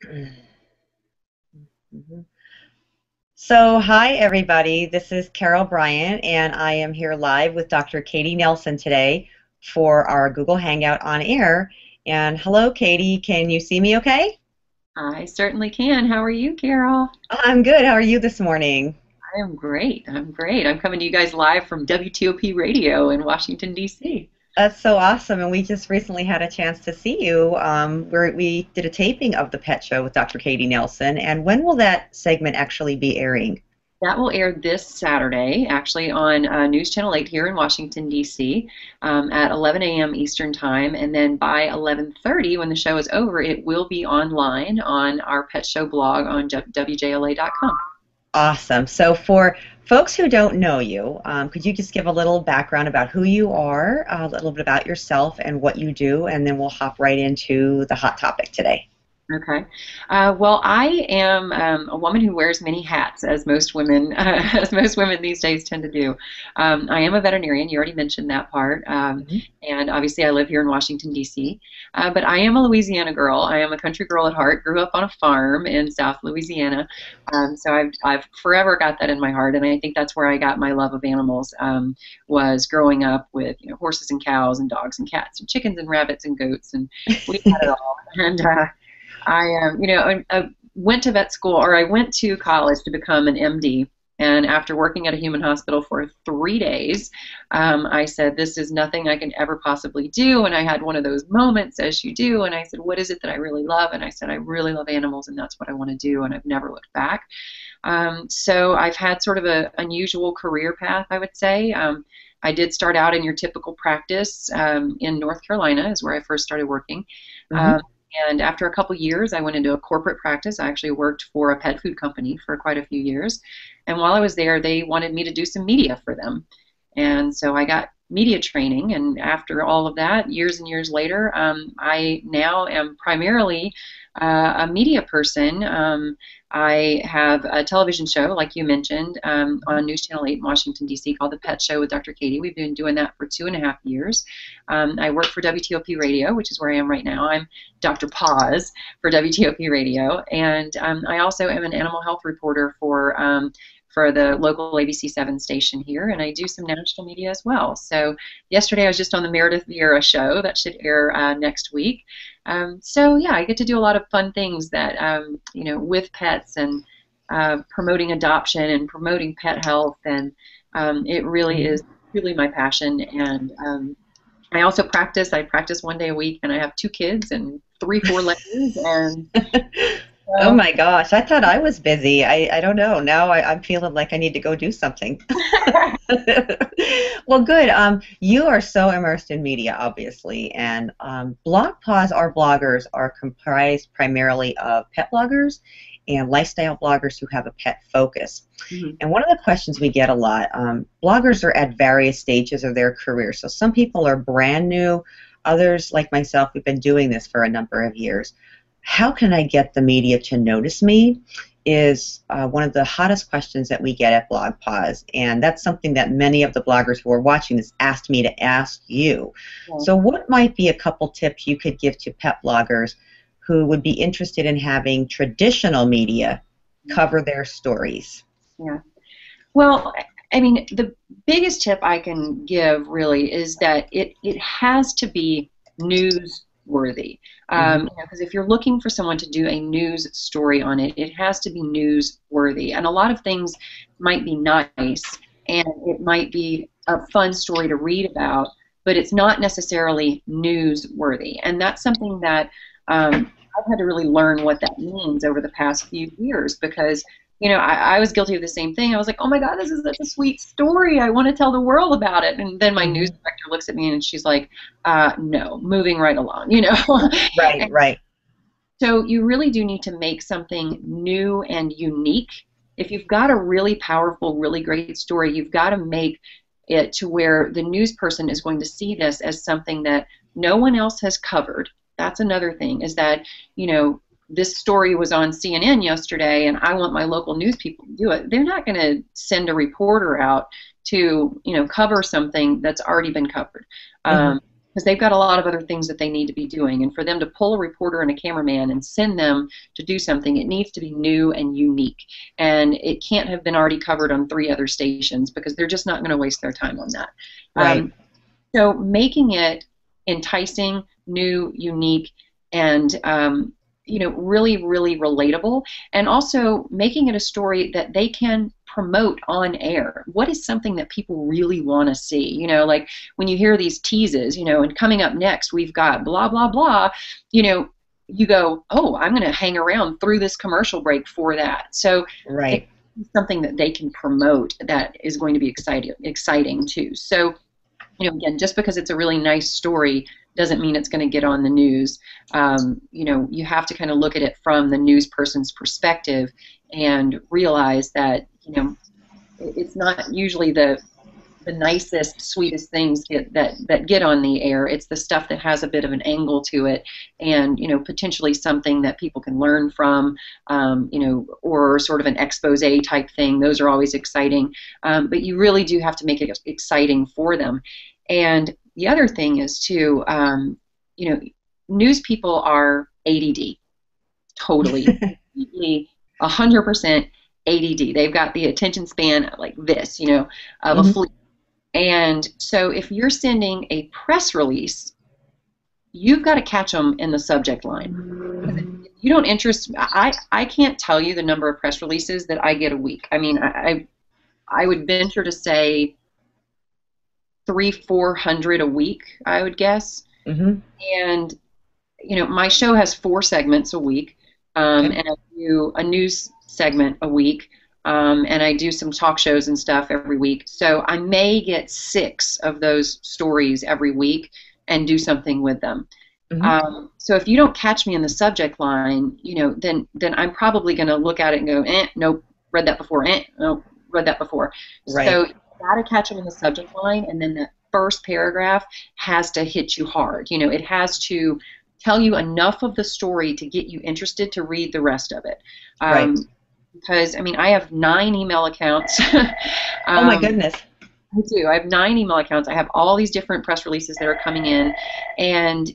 So, hi everybody. This is Carol Bryant, and I am here live with Dr. Katy Nelson today for our Google Hangout on air. And hello, Katy. Can you see me okay? I certainly can. How are you, Carol? I'm good. How are you this morning? I am great. I'm great. I'm coming to you guys live from WTOP Radio in Washington, D.C. That's so awesome, and we just recently had a chance to see you. Um, where we did a taping of the Pet Show with Dr. Katy Nelson, and when will that segment actually be airing? That will air this Saturday, actually on uh, News Channel 8 here in Washington D.C. Um, at 11 a.m. Eastern Time, and then by 11:30, when the show is over, it will be online on our Pet Show blog on wjla.com. Awesome. So for folks who don't know you, um, could you just give a little background about who you are, a little bit about yourself and what you do, and then we'll hop right into the hot topic today. Okay. Uh, well, I am um, a woman who wears many hats, as most women, uh, as most women these days tend to do. Um, I am a veterinarian. You already mentioned that part, um, mm-hmm. and obviously I live here in Washington D.C. Uh, but I am a Louisiana girl. I am a country girl at heart. Grew up on a farm in South Louisiana, um, so I've I've forever got that in my heart, and I think that's where I got my love of animals. Um, was growing up with you know horses and cows and dogs and cats and chickens and rabbits and goats, and we had it all. And uh, I, um, you know, I, I went to vet school, or I went to college to become an MD. And after working at a human hospital for three days, um, I said, This is nothing I can ever possibly do. And I had one of those moments, as you do. And I said, What is it that I really love? And I said, I really love animals, and that's what I want to do. And I've never looked back. Um, so I've had sort of an unusual career path, I would say. Um, I did start out in your typical practice um, in North Carolina, is where I first started working. Mm-hmm. And after a couple years, I went into a corporate practice. I actually worked for a pet food company for quite a few years. And while I was there, they wanted me to do some media for them. And so I got media training. And after all of that, years and years later, um, I now am primarily uh, a media person. Um, I have a television show, like you mentioned, um, on News Channel 8 in Washington, D.C., called The Pet Show with Dr. Katy. We've been doing that for two and a half years. Um, I work for WTOP Radio, which is where I am right now. I'm Dr. Paws for WTOP Radio. And um, I also am an animal health reporter for um, for the local ABC7 station here, and I do some national media as well. So yesterday I was just on the Meredith Vieira show that should air uh, next week. Um, so yeah, I get to do a lot of fun things that um, you know with pets and uh, promoting adoption and promoting pet health, and um, it really mm-hmm. is really my passion. And um, I also practice. I practice one day a week, and I have two kids and three four letters and Oh my gosh, I thought I was busy. I, I don't know. Now I, I'm feeling like I need to go do something. well, good. Um, you are so immersed in media, obviously, and um, BlogPaws, our bloggers, are comprised primarily of pet bloggers and lifestyle bloggers who have a pet focus. Mm-hmm. And one of the questions we get a lot um, bloggers are at various stages of their career. So some people are brand new, others, like myself, we've been doing this for a number of years how can I get the media to notice me is uh, one of the hottest questions that we get at BlogPaws, and that's something that many of the bloggers who are watching this asked me to ask you. So, what might be a couple tips you could give to pet bloggers who would be interested in having traditional media cover their stories? Yeah. Well, I mean, the biggest tip I can give really is that it, it has to be news worthy. Um, because mm-hmm. if you're looking for someone to do a news story on it, it has to be newsworthy. And a lot of things might be nice, and it might be a fun story to read about, but it's not necessarily newsworthy. And that's something that um, I've had to really learn what that means over the past few years because you know, I, I, was guilty of the same thing. I was like, oh my God, this is such a sweet story. I want to tell the world about it. And then my mm-hmm. news director looks at me and she's like, uh, no, moving right along, you know? right, right. So you really do need to make something new and unique. If you've got a really powerful, really great story, you've got to make it to where the news person is going to see this as something that no one else has covered. That's another thing, is that, you know, this story was on CNN yesterday and I want my local news people to do it. They're not going to send a reporter out to, you know, cover something that's already been covered. Mm-hmm. Um, because they've got a lot of other things that they need to be doing. And for them to pull a reporter and a cameraman and send them to do something, it needs to be new and unique. And it can't have been already covered on three other stations because they're just not going to waste their time on that. Right. Um, so making it enticing, new, unique, and um, you know really really relatable and also making it a story that they can promote on air. What is something that people really want to see? You know like when you hear these teases you know and coming up next we've got blah blah blah you know you go oh i'm going to hang around through this commercial break for that. So right. something that they can promote that is going to be exciting exciting too. So you know again just because it's a really nice story doesn't mean it's going to get on the news. Um, you know, you have to kind of look at it from the news person's perspective and realize that you know it's not usually the the nicest, sweetest things get, that that get on the air. It's the stuff that has a bit of an angle to it, and you know potentially something that people can learn from, um, you know, or sort of an expose type thing. Those are always exciting, um, but you really do have to make it exciting for them. And the other thing is too, um, you know, news people are ADD, totally, hundred percent ADD. They've got the attention span like this, you know, of mm-hmm. a flea. And so if you're sending a press release, you've got to catch them in the subject line. Mm-hmm. You don't interest. I I can't tell you the number of press releases that I get a week. I mean, I I, I would venture to say three, four hundred a week, I would guess. Mm-hmm. And you know, my show has four segments a week, um, okay. and I do a news segment a week, um, and I do some talk shows and stuff every week. So I may get six of those stories every week and do something with them. Mm-hmm. Um, so if you don't catch me in the subject line, you know, then then I'm probably going to look at it and go, eh, nope, read that before, eh, nope, read that before. Right. So got to catch them in the subject line, and then the first paragraph has to hit you hard. You know, it has to tell you enough of the story to get you interested to read the rest of it. Um, right. Because I mean, I have nine email accounts. um, oh my goodness. I do. I have nine email accounts. I have all these different press releases that are coming in, and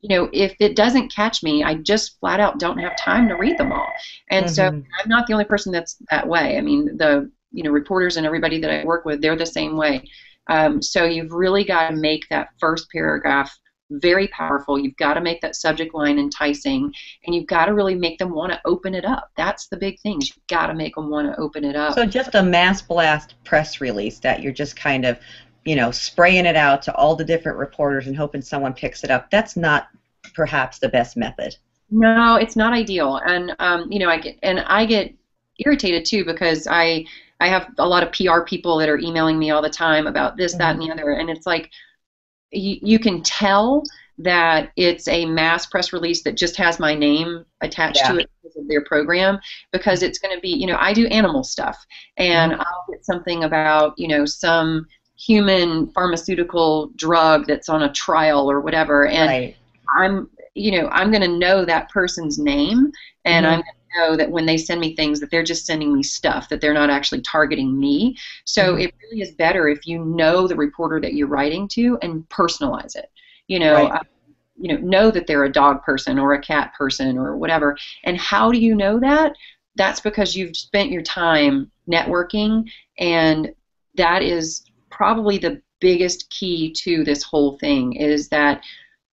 you know, if it doesn't catch me, I just flat out don't have time to read them all. And mm-hmm. so I'm not the only person that's that way. I mean, the you know reporters and everybody that I work with, they're the same way. Um, so you've really got to make that first paragraph very powerful. You've got to make that subject line enticing, and you've got to really make them want to open it up. That's the big thing. You've got to make them want to open it up. So just a mass blast press release that you're just kind of, you know, spraying it out to all the different reporters and hoping someone picks it up. That's not perhaps the best method. No, it's not ideal, and um, you know, I get and I get irritated too because I I have a lot of PR people that are emailing me all the time about this, that, and the other, and it's like you, you can tell that it's a mass press release that just has my name attached yeah. to it because of their program because it's going to be you know I do animal stuff and mm-hmm. I'll get something about you know some human pharmaceutical drug that's on a trial or whatever and right. I'm you know I'm going to know that person's name and mm-hmm. I'm know that when they send me things that they're just sending me stuff that they're not actually targeting me so mm-hmm. it really is better if you know the reporter that you're writing to and personalize it you know right. uh, you know know that they're a dog person or a cat person or whatever and how do you know that that's because you've spent your time networking and that is probably the biggest key to this whole thing is that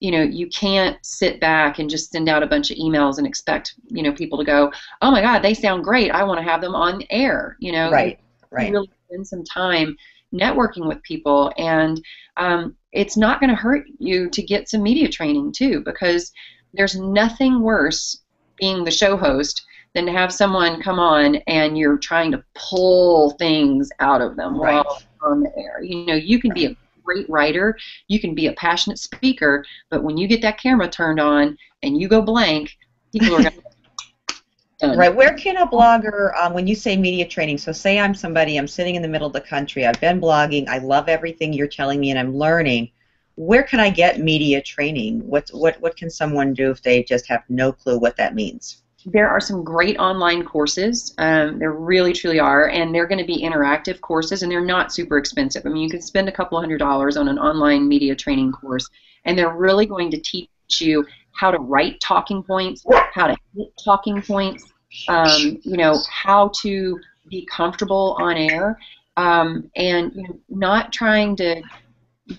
you know you can't sit back and just send out a bunch of emails and expect you know people to go oh my god they sound great i want to have them on air you know right right really spend some time networking with people and um, it's not going to hurt you to get some media training too because there's nothing worse being the show host than to have someone come on and you're trying to pull things out of them right. while on the air you know you can right. be a great writer, you can be a passionate speaker, but when you get that camera turned on and you go blank, people are going to. Right. Where can a blogger, um, when you say media training, so say I'm somebody, I'm sitting in the middle of the country, I've been blogging, I love everything you're telling me, and I'm learning. Where can I get media training? What what what can someone do if they just have no clue what that means? There are some great online courses. Um, there really, truly are, and they're going to be interactive courses, and they're not super expensive. I mean, you can spend a couple hundred dollars on an online media training course, and they're really going to teach you how to write talking points, how to hit talking points, um, you know, how to be comfortable on air, um, and you know, not trying to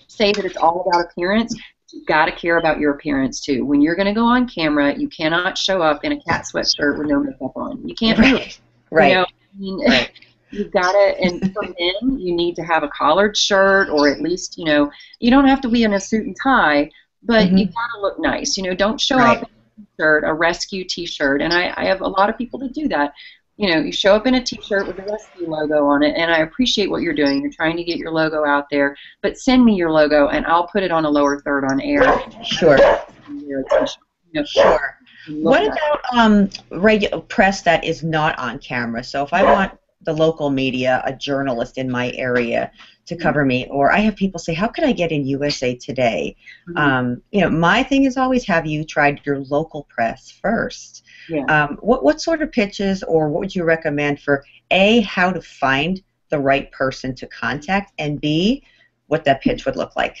say that it's all about appearance. You've got to care about your appearance too. When you're going to go on camera, you cannot show up in a cat sweatshirt with no makeup on. You can't do it. Right. You know, I mean, right. You've got to, and for men, you need to have a collared shirt, or at least, you know, you don't have to be in a suit and tie, but mm-hmm. you got to look nice. You know, don't show right. up in a t-shirt, a rescue T-shirt, and I, I have a lot of people that do that you know, you show up in a T-shirt with the rescue logo on it, and I appreciate what you're doing. You're trying to get your logo out there, but send me your logo, and I'll put it on a lower third on air. Sure. You know, sure. What about um, regular press that is not on camera? So if I want the local media, a journalist in my area to mm-hmm. cover me, or I have people say, "How can I get in USA Today?" Mm-hmm. Um, you know, my thing is always have you tried your local press first. Yeah. Um, what what sort of pitches, or what would you recommend for a how to find the right person to contact, and b what that pitch would look like?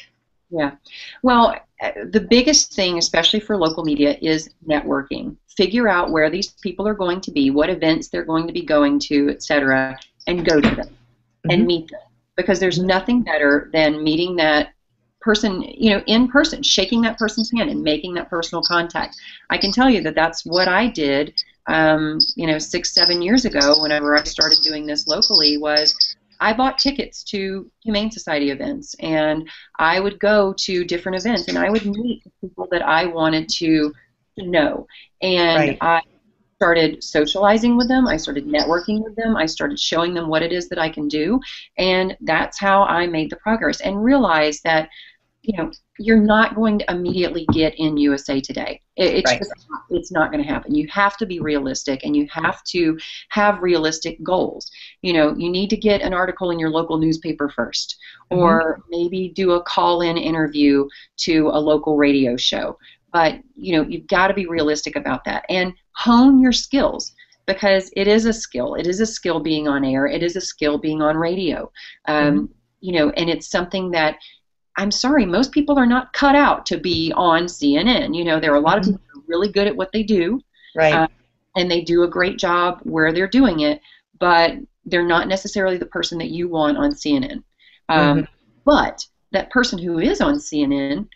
Yeah. Well, uh, the biggest thing, especially for local media, is networking. Figure out where these people are going to be, what events they're going to be going to, etc., and go to them mm-hmm. and meet them. Because there's nothing better than meeting that person, you know, in person, shaking that person's hand and making that personal contact. I can tell you that that's what I did, um, you know, six, seven years ago. Whenever I started doing this locally, was I bought tickets to Humane Society events, and I would go to different events, and I would meet people that I wanted to know, and right. I started socializing with them. I started networking with them. I started showing them what it is that I can do, and that's how I made the progress and realized that you know, you're not going to immediately get in USA Today. It, it's right. just not, it's not going to happen. You have to be realistic, and you have to have realistic goals. You know, you need to get an article in your local newspaper 1st mm-hmm. or maybe do a call-in interview to a local radio show. But you know, you've got to be realistic about that and hone your skills because it is a skill. It is a skill being on air. It is a skill being on radio. Um, mm-hmm. You know, and it's something that I'm sorry, most people are not cut out to be on CNN. You know, there are a lot of mm-hmm. people who are really good at what they do, right? Uh, and they do a great job where they're doing it, but they're not necessarily the person that you want on CNN. Um, mm-hmm. But that person who is on CNN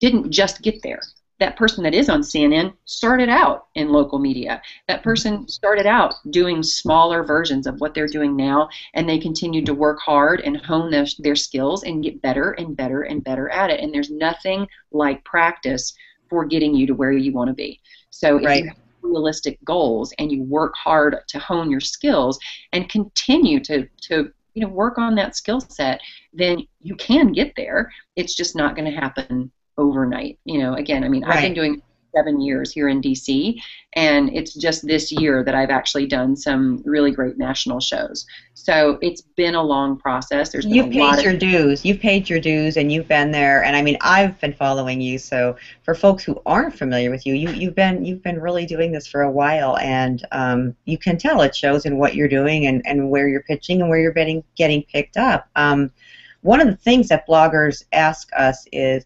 didn't just get there that person that is on CNN started out in local media. That person started out doing smaller versions of what they're doing now, and they continued to work hard and hone their, their skills and get better and better and better at it. And there's nothing like practice for getting you to where you want to be. So if right. you have realistic goals and you work hard to hone your skills and continue to, to you know work on that skill set, then you can get there. It's just not going to happen overnight. You know, again, I mean, right. I've been doing seven years here in DC, and it's just this year that I've actually done some really great national shows. So it's been a long process. There's you've paid your dues. You've paid your dues, and you've been there. And I mean, I've been following you. So for folks who aren't familiar with you, you you've been you've been really doing this for a while, and um, you can tell it shows in what you're doing and, and where you're pitching and where you're getting getting picked up. Um, one of the things that bloggers ask us is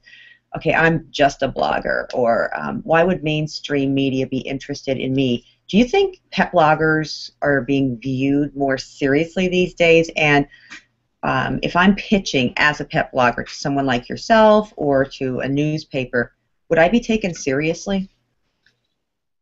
okay, I'm just a blogger, or um, why would mainstream media be interested in me? Do you think pet bloggers are being viewed more seriously these days? And um, if I'm pitching as a pet blogger to someone like yourself or to a newspaper, would I be taken seriously?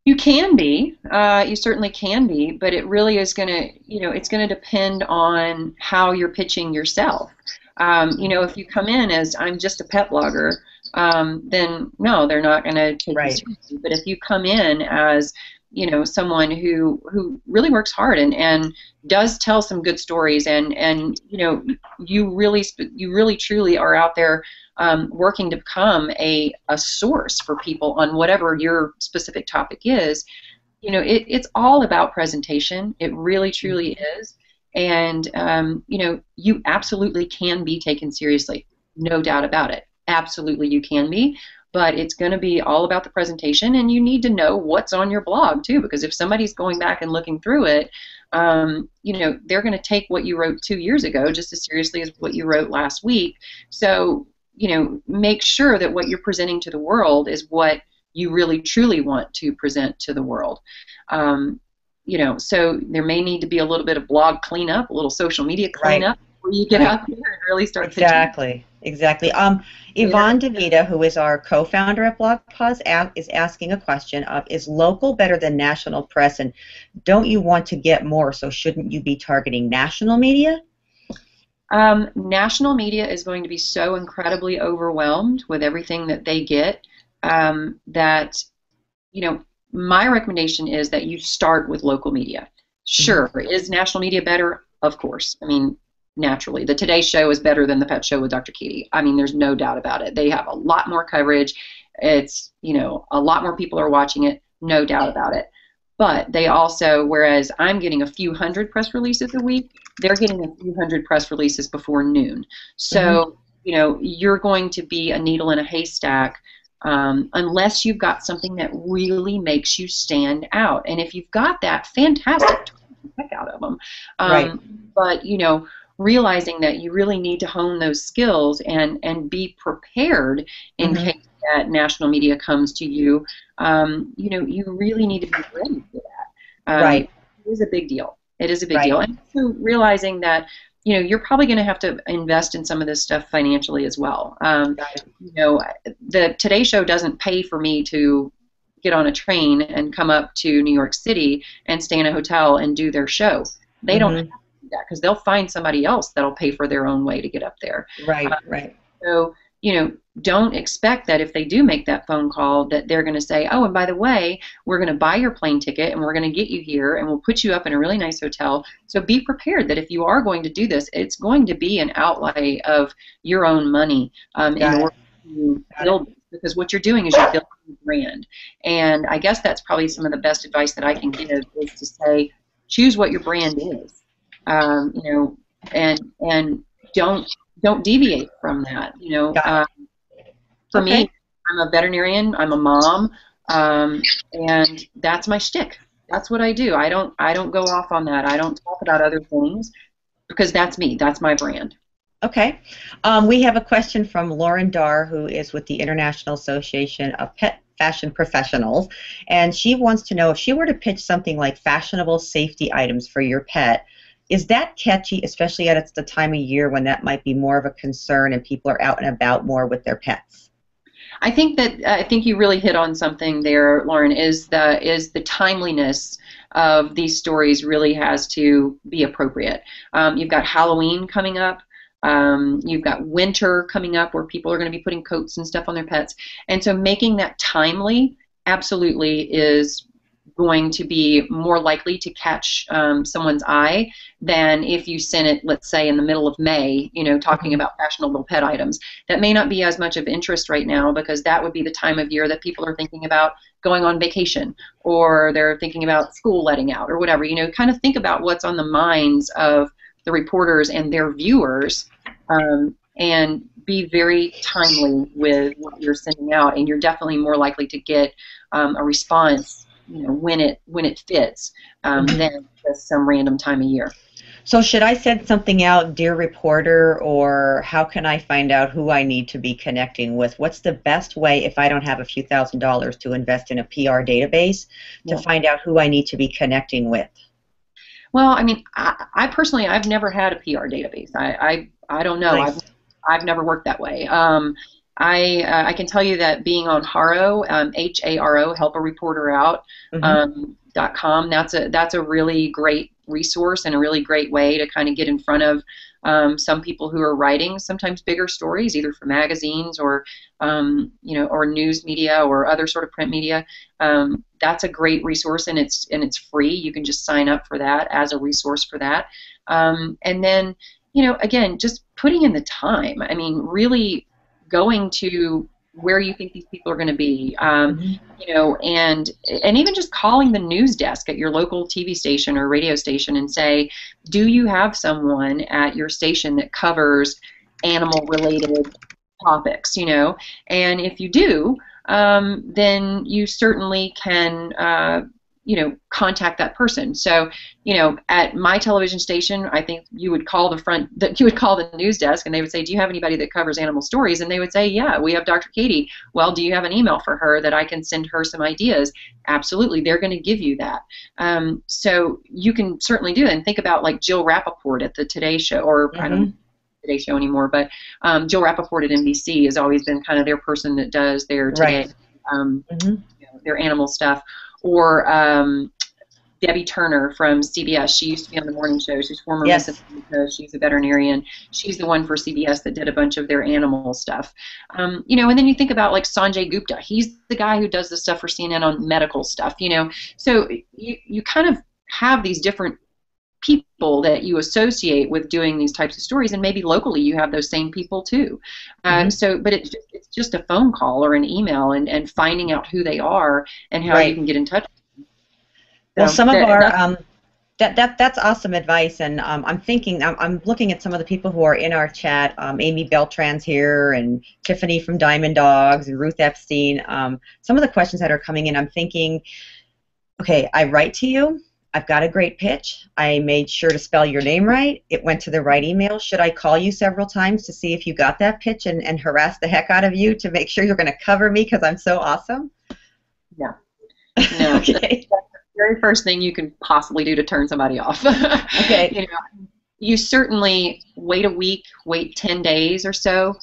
You can be. Uh, you certainly can be, but it really is going to, you know, it's going to depend on how you're pitching yourself. Um, you know, if you come in as I'm just a pet blogger, um, then no, they're not going to take right. you seriously. But if you come in as you know someone who who really works hard and and does tell some good stories and and you know you really you really truly are out there um, working to become a a source for people on whatever your specific topic is you know it, it's all about presentation it really truly mm-hmm. is and um, you know you absolutely can be taken seriously no doubt about it absolutely you can be. but it's going to be all about the presentation, and you need to know what's on your blog too, because if somebody's going back and looking through it, um, you know, they're going to take what you wrote two years ago just as seriously as what you wrote last week. So, you know, make sure that what you're presenting to the world is what you really truly want to present to the world. Um, you know, so there may need to be a little bit of blog cleanup, a little social media cleanup right. Where you get out there and really start exactly. Pitching. Exactly. Um, Yvonne DeVita, who is our co-founder at BlogPaws, is asking a question of, is local better than national press, and don't you want to get more, so shouldn't you be targeting national media? Um, national media is going to be so incredibly overwhelmed with everything that they get um, that, you know, my recommendation is that you start with local media. Sure, mm-hmm. is national media better? Of course. I mean, naturally. The Today Show is better than the Pet Show with Dr. Katy. I mean, there's no doubt about it. They have a lot more coverage. It's, you know, a lot more people are watching it, no doubt about it. But they also, whereas I'm getting a few hundred press releases a week, they're getting a few hundred press releases before noon. So, mm-hmm. you know, you're going to be a needle in a haystack um, unless you've got something that really makes you stand out. And if you've got that, fantastic, heck out of them. Um, right. But you know, realizing that you really need to hone those skills and and be prepared in mm-hmm. case that national media comes to you. Um, you know, you really need to be ready for that. Um, right. It is a big deal. It is a big right. deal. And so realizing that you know, you're probably going to have to invest in some of this stuff financially as well. Um, you know, the Today Show doesn't pay for me to get on a train and come up to New York City and stay in a hotel and do their show. They mm-hmm. don't have to do that because they'll find somebody else that'll pay for their own way to get up there. Right, um, right. So you know, don't expect that if they do make that phone call that they're going to say, "Oh, and by the way, we're going to buy your plane ticket and we're going to get you here and we'll put you up in a really nice hotel." So be prepared that if you are going to do this, it's going to be an outlay of your own money um, in order to build because what you're doing is you're building a brand. And I guess that's probably some of the best advice that I can give is to say, choose what your brand is. Um, you know, and and don't don't deviate from that. You know, um, for okay. me, I'm a veterinarian. I'm a mom, um, and that's my shtick. That's what I do. I don't I don't go off on that. I don't talk about other things because that's me. That's my brand. Okay. Um, we have a question from Lauren Dar, who is with the International Association of Pet Fashion Professionals, and she wants to know if she were to pitch something like fashionable safety items for your pet, is that catchy, especially at the time of year when that might be more of a concern and people are out and about more with their pets? I think that uh, I think you really hit on something there, Lauren. Is the is the timeliness of these stories really has to be appropriate. Um, you've got Halloween coming up. Um, you've got winter coming up where people are going to be putting coats and stuff on their pets, and so making that timely absolutely is going to be more likely to catch um, someone's eye than if you sent it, let's say, in the middle of May, you know, talking about fashionable pet items. That may not be as much of interest right now because that would be the time of year that people are thinking about going on vacation or they're thinking about school letting out or whatever. You know, kind of think about what's on the minds of the reporters and their viewers. Um, and be very timely with what you're sending out, and you're definitely more likely to get um, a response you know when it when it fits um, mm-hmm. than just some random time of year. So should I send something out, dear reporter, or how can I find out who I need to be connecting with? What's the best way if I don't have a few thousand dollars to invest in a PR database to yeah. find out who I need to be connecting with? Well, I mean, I, I personally, I've never had a PR database. I, I, I don't know. Nice. I've, I've never worked that way. Um, I uh, I can tell you that being on Haro, um, H A R O, help a reporter out. Mm-hmm. Um, dot com. That's a that's a really great resource and a really great way to kind of get in front of um, some people who are writing sometimes bigger stories, either for magazines or um, you know or news media or other sort of print media. Um, that's a great resource and it's and it's free. You can just sign up for that as a resource for that. Um, and then you know again just putting in the time. I mean really going to where you think these people are going to be, um, mm-hmm. you know, and and even just calling the news desk at your local TV station or radio station and say, do you have someone at your station that covers animal related topics, you know. And if you do, um, then you certainly can, uh, you know, contact that person. So, you know, at my television station, I think you would call the front, that you would call the news desk, and they would say, "Do you have anybody that covers animal stories?" And they would say, "Yeah, we have Dr. Katy." Well, do you have an email for her that I can send her some ideas? Absolutely, they're going to give you that. Um, so you can certainly do that. And think about like Jill Rappaport at the Today Show, or mm-hmm. I don't Today Show anymore, but um, Jill Rappaport at NBC has always been kind of their person that does their today, right. um, mm-hmm. you know, their animal stuff. Or um, Debbye Turner from CBS. She used to be on the morning show. She's former yes. She's a veterinarian. She's the one for CBS that did a bunch of their animal stuff. Um, you know, and then you think about like Sanjay Gupta. He's the guy who does the stuff for CNN on medical stuff. You know, so you you kind of have these different people that you associate with doing these types of stories and maybe locally you have those same people too mm-hmm. so but it's just, it's just a phone call or an email and, and finding out who they are and how right. you can get in touch well some of our um, that, that that's awesome advice and um, i'm thinking I'm, I'm looking at some of the people who are in our chat um, amy beltran's here and tiffany from diamond dogs and ruth epstein um, some of the questions that are coming in i'm thinking okay i write to you I've got a great pitch. I made sure to spell your name right. It went to the right email. Should I call you several times to see if you got that pitch and, and harass the heck out of you to make sure you're going to cover me because I'm so awesome? No. No. okay. That's the very first thing you can possibly do to turn somebody off. okay. You know, you certainly wait a week, wait 10 days or so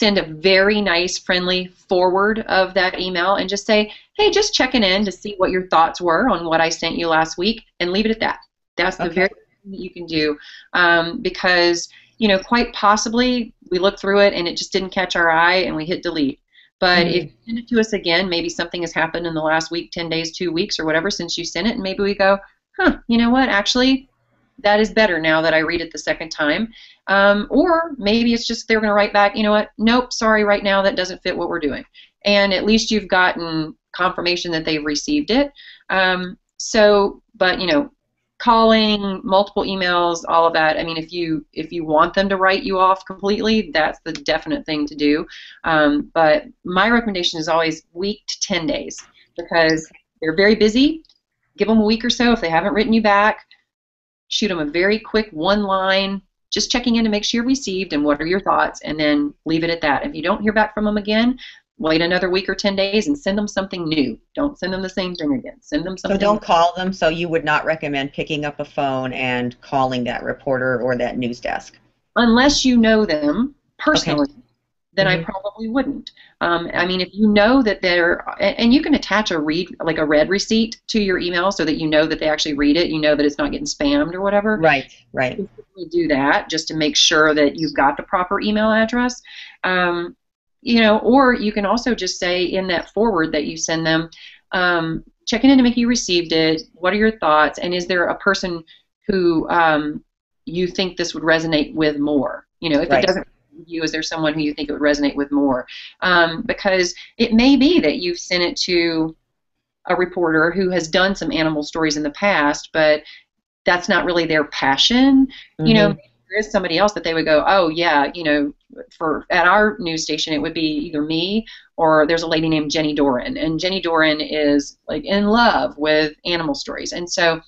send a very nice, friendly forward of that email and just say, hey, just checking in to see what your thoughts were on what I sent you last week, and leave it at that. That's the okay. very thing that you can do um, because, you know, quite possibly we looked through it and it just didn't catch our eye and we hit delete. But mm-hmm. if you send it to us again, maybe something has happened in the last week, 10 days, two weeks, or whatever since you sent it, and maybe we go, huh, you know what, actually, that is better now that I read it the second time. Um, or maybe it's just they're going to write back, you know what, nope, sorry, right now that doesn't fit what we're doing. And at least you've gotten confirmation that they've received it. Um, so, but you know, calling, multiple emails, all of that. I mean, if you if you want them to write you off completely, that's the definite thing to do. Um, but my recommendation is always week to ten days because they're very busy. Give them a week or so if they haven't written you back shoot them a very quick one line, just checking in to make sure you received and what are your thoughts, and then leave it at that. If you don't hear back from them again, wait another week or 10 days and send them something new. Don't send them the same thing again. Send them something. So don't call them. So you would not recommend picking up a phone and calling that reporter or that news desk? Unless you know them personally. Okay then mm-hmm. I probably wouldn't. Um, I mean, if you know that they're, and you can attach a read, like a read receipt to your email so that you know that they actually read it, you know that it's not getting spammed or whatever. Right, right. You do that just to make sure that you've got the proper email address. Um, you know, or you can also just say in that forward that you send them, um, checking in to make you received it. What are your thoughts? And is there a person who um, you think this would resonate with more? You know, if right. it doesn't you? Is there someone who you think it would resonate with more? Um, because it may be that you've sent it to a reporter who has done some animal stories in the past, but that's not really their passion. Mm-hmm. You know, mm-hmm. there is somebody else that they would go, oh yeah, you know, for at our news station it would be either me or there's a lady named Jenny Doran, and Jenny Doran is like in love with animal stories, and so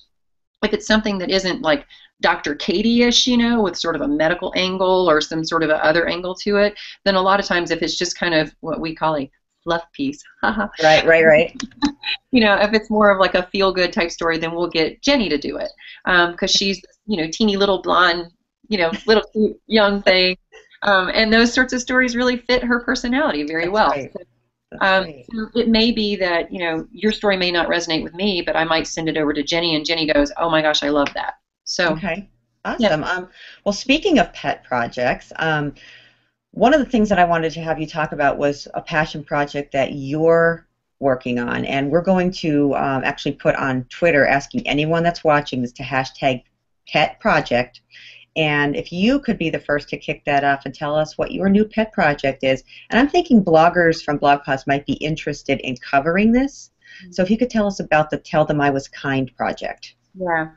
if it's something that isn't like Dr. Katy-ish, you know, with sort of a medical angle or some sort of a other angle to it, then a lot of times if it's just kind of what we call a fluff piece, right, right, right. you know, if it's more of like a feel-good type story, then we'll get Jenny to do it because um, she's, you know, teeny little blonde, you know, little cute young thing, um, and those sorts of stories really fit her personality very That's well. Right. Um, so it may be that you know your story may not resonate with me, but I might send it over to Jenny, and Jenny goes, "Oh my gosh, I love that." So okay, awesome. Yeah. Um, well, speaking of pet projects, um, one of the things that I wanted to have you talk about was a passion project that you're working on, and we're going to um, actually put on Twitter asking anyone that's watching this to hashtag pet project. And if you could be the first to kick that off and tell us what your new pet project is, and I'm thinking bloggers from BlogPaws might be interested in covering this. So if you could tell us about the Tell Them I Was Kind project. Yeah,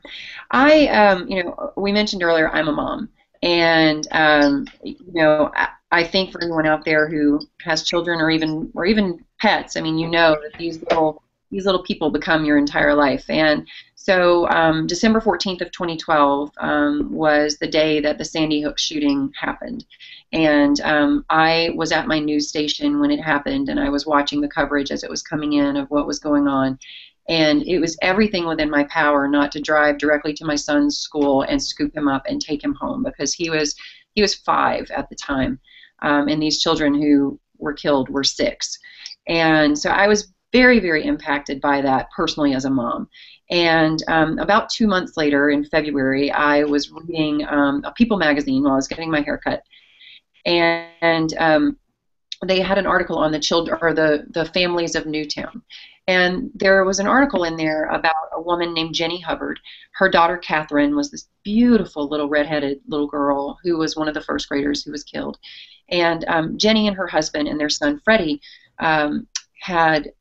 I, um, you know, we mentioned earlier I'm a mom, And um, you know, I, I think for anyone out there who has children or even or even pets, I mean, you know that these little these little people become your entire life. And so, um, December 14th of 2012 um, was the day that the Sandy Hook shooting happened, and um, I was at my news station when it happened, and I was watching the coverage as it was coming in of what was going on. And it was everything within my power not to drive directly to my son's school and scoop him up and take him home because he was he was five at the time, um, and these children who were killed were six. And so I was very, very impacted by that personally as a mom. And um, about two months later, in February, I was reading um, a People magazine while I was getting my hair cut, and um, they had an article on the children or the the families of Newtown. And there was an article in there about a woman named Jenny Hubbard. Her daughter Catherine was this beautiful little redheaded little girl who was one of the first graders who was killed. And um, Jenny and her husband and their son Freddie um, had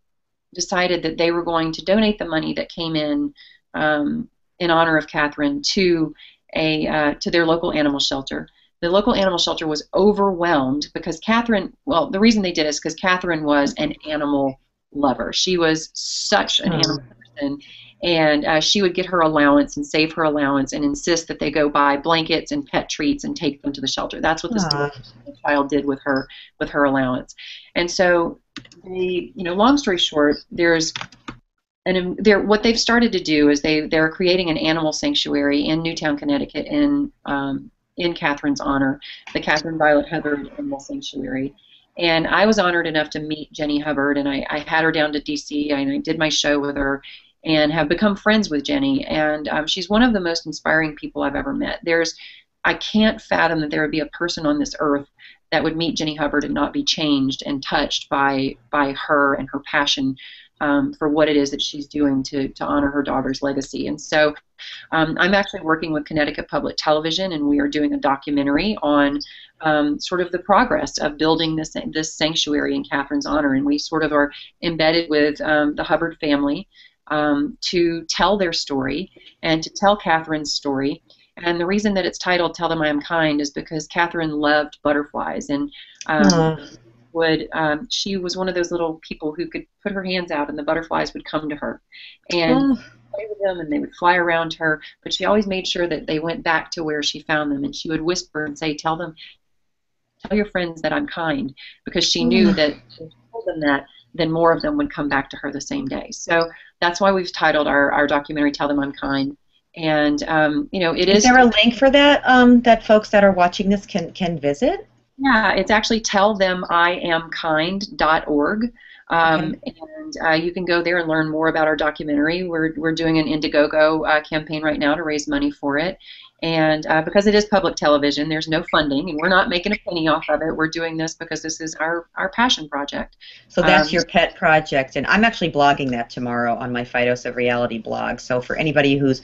decided that they were going to donate the money that came in um, in honor of Catherine to a uh, to their local animal shelter. The local animal shelter was overwhelmed because Catherine. Well, the reason they did is because Catherine was an animal lover. She was such an mm. animal person, and uh, she would get her allowance and save her allowance and insist that they go buy blankets and pet treats and take them to the shelter. That's what the child did with her with her allowance. And so they, you know, long story short, there's and they're, what they've started to do is they they're creating an animal sanctuary in Newtown, Connecticut, in um, in Catherine's honor, the Catherine Violet Hubbard Animal Sanctuary. And I was honored enough to meet Jenny Hubbard, and I, I had her down to D.C. and I did my show with her, and have become friends with Jenny. And um, she's one of the most inspiring people I've ever met. There's, I can't fathom that there would be a person on this earth that would meet Jenny Hubbard and not be changed and touched by by her and her passion um, for what it is that she's doing to, to honor her daughter's legacy. And so um, I'm actually working with Connecticut Public Television, and we are doing a documentary on um, sort of the progress of building this, this sanctuary in Catherine's honor. And we sort of are embedded with um, the Hubbard family um, to tell their story and to tell Catherine's story. And the reason that it's titled "Tell Them I Am Kind" is because Catherine loved butterflies, and um, would um, she was one of those little people who could put her hands out and the butterflies would come to her. And play with them and they would fly around her but she always made sure that they went back to where she found them. And she would whisper and say tell them tell your friends that i'm kind because she knew that if she told them that then more of them would come back to her the same day. So that's why we've titled our, our documentary tell them i'm kind. And um, you know it is. Is there a link for that um, that folks that are watching this can can visit? Yeah, it's actually tellthemiamkind.org. Um, okay. And uh, you can go there and learn more about our documentary. We're, we're doing an Indiegogo uh, campaign right now to raise money for it. And uh, because it is public television, there's no funding, and we're not making a penny off of it. We're doing this because this is our, our passion project. So that's um, your pet project, and I'm actually blogging that tomorrow on my Fidose of Reality blog. So for anybody who's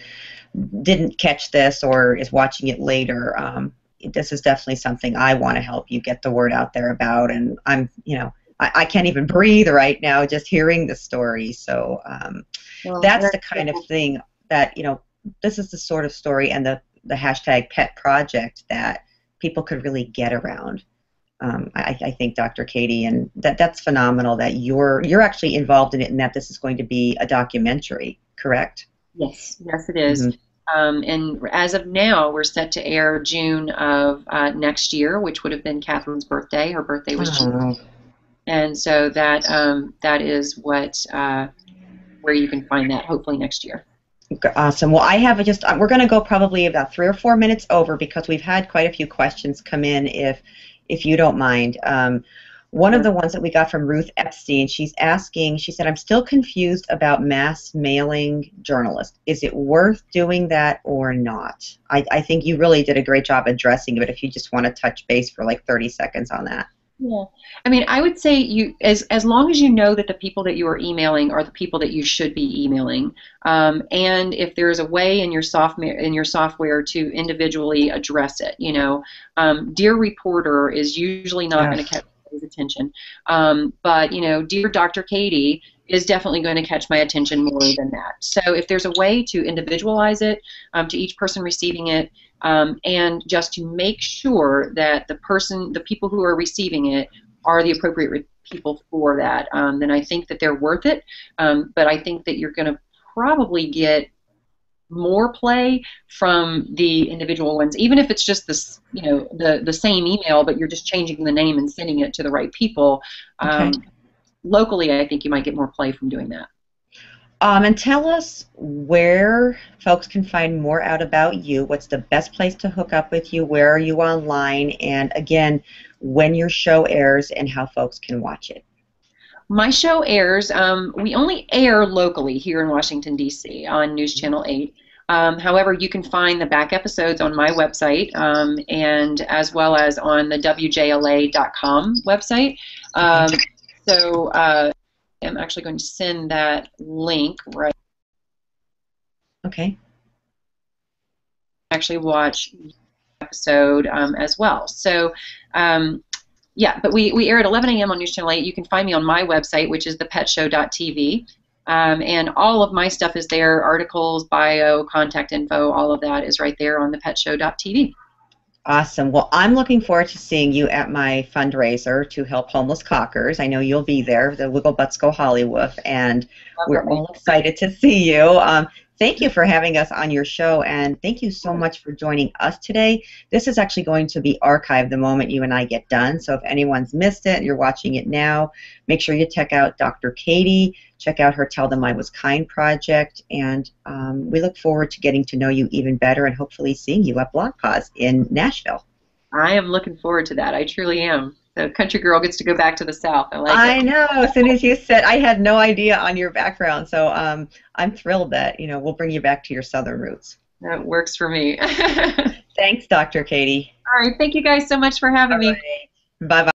didn't catch this or is watching it later, um, this is definitely something I want to help you get the word out there about. And I'm, you know, I, I can't even breathe right now just hearing the story. So um, well, that's the kind of thing that, you know, this is the sort of story and the, the hashtag pet project that people could really get around. Um, I, I, think Dr. Katy, and that that's phenomenal that you're you're actually involved in it, and that this is going to be a documentary, correct? Yes, yes, it is. Mm-hmm. Um, and as of now, we're set to air June of uh, next year, which would have been Catherine's birthday. Her birthday was June, oh. and so that um, that is what uh, where you can find that. Hopefully next year. Awesome. Well, I have just uh, we're going to go probably about three or four minutes over because we've had quite a few questions come in. If if you don't mind. Um, one of the ones that we got from Ruth Epstein, she's asking, she said, I'm still confused about mass mailing journalists. Is it worth doing that or not? I, I think you really did a great job addressing it, but if you just want to touch base for like 30 seconds on that. Yeah, I mean, I would say you as as long as you know that the people that you are emailing are the people that you should be emailing, um, and if there is a way in your software in your software to individually address it, you know, um, dear reporter is usually not yes. going to catch attention. Um, but you know, dear Dr. Katy, is definitely going to catch my attention more than that. So if there's a way to individualize it um, to each person receiving it, um, and just to make sure that the person, the people who are receiving it, are the appropriate re- people for that, um, then I think that they're worth it. Um, but I think that you're going to probably get more play from the individual ones, even if it's just this, you know, the the same email, but you're just changing the name and sending it to the right people. Um, okay. Locally, I think you might get more play from doing that. Um, and tell us where folks can find more out about you. What's the best place to hook up with you? Where are you online? And again, when your show airs and how folks can watch it. My show airs. Um, we only air locally here in Washington D.C. on News Channel 8. Um, however, you can find the back episodes on my website um, and as well as on the WJLA.com website. Um, so uh, I'm actually going to send that link right. Okay. Actually, watch episode um, as well. So, um, yeah, but we, we air at 11 a.m. on News Channel 8. You can find me on my website, which is thepetshow.tv. Um, and all of my stuff is there articles, bio, contact info, all of that is right there on thepetshow.tv. Awesome. Well, I'm looking forward to seeing you at my fundraiser to help homeless cockers. I know you'll be there, the Wiggle Butts Go Hollywood, and we're all excited to see you. Um, thank you for having us on your show, and thank you so much for joining us today. This is actually going to be archived the moment you and I get done, so if anyone's missed it, you're watching it now, make sure you check out Dr. Katy, check out her Tell Them I Was Kind project, and um, we look forward to getting to know you even better and hopefully seeing you at BlogPaws in Nashville. I am looking forward to that. I truly am the country girl gets to go back to the south. I like I it. know. As soon as you said, I had no idea on your background, so um, I'm thrilled that you know we'll bring you back to your southern roots. That works for me. Thanks, Dr. Katy. All right. Thank you guys so much for having All me. Bye bye.